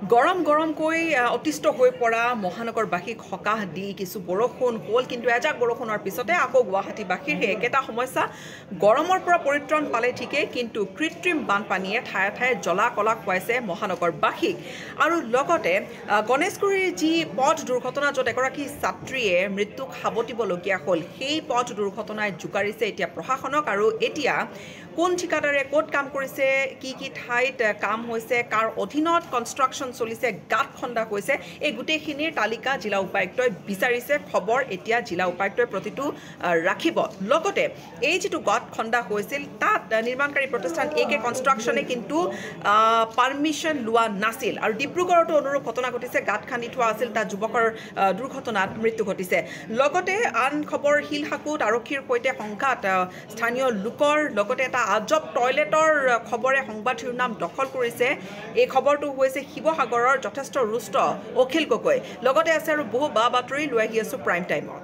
গৰম গৰমকৈ অতিষ্ঠ হৈ পৰা মহানগৰবাসীক সকাহ দি কিছু বৰষুণ হ'ল কিন্তু এজাক বৰষুণৰ পিছতে আকৌ গুৱাহাটীবাসীৰ সেই একেটা সমস্যা। গৰমৰ পৰা পৰিত্ৰাণ পালে ঠিকেই কিন্তু কৃত্ৰিম বানপানীয়ে ঠায়ে ঠায়ে জ্বলা কলা খুৱাইছে মহানগৰবাসীক। আৰু লগতে গণেশগুৰিৰ যি পথ দুৰ্ঘটনা য'ত এগৰাকী ছাত্ৰীয়ে মৃত্যুক সাৱটিবলগীয়া হ'ল সেই পথ দুৰ্ঘটনাই জোকাৰিছে এতিয়া প্ৰশাসনক। আৰু এতিয়া কোন ঠিকাদাৰে ক'ত কাম কৰিছে কি কি ঠাইত কাম হৈছে কাৰ অধীনত কনষ্ট্ৰাকশ্যন চলিছে গাঁত খন্দা হৈছে এই গোটেইখিনিৰ তালিকা জিলা উপায়ুক্তই বিচাৰিছে। খবৰ এতিয়া জিলা উপায়ুক্তই প্ৰতিটো ৰাখিব। লগতে এই যিটো গাঁত খন্দা হৈছিল তাত নিৰ্মাণকাৰী প্ৰতিষ্ঠান এ কে কনষ্ট্ৰাকশ্যনে কিন্তু পাৰ্মিশ্যন লোৱা নাছিল। আৰু ডিব্ৰুগড়তো অনুৰূপ ঘটনা ঘটিছে গাঁত খান্দি থোৱা আছিল তাত যুৱকৰ দুৰ্ঘটনাত মৃত্যু ঘটিছে। লগতে আন খবৰ শিলশাকুত আৰক্ষীৰ সৈতে সংঘাত স্থানীয় লোকৰ লগতে এটা আজব টয়লেটৰ খবৰে সংবাদ শিৰোনাম দখল কৰিছে। এই খবৰটো হৈছে শিৱসাগৰৰ যথেষ্ট ৰুষ্ট অখিল গগৈ। লগতে আছে আৰু বহু বা বাতৰি লৈ আহি আছোঁ প্ৰাইম টাইমত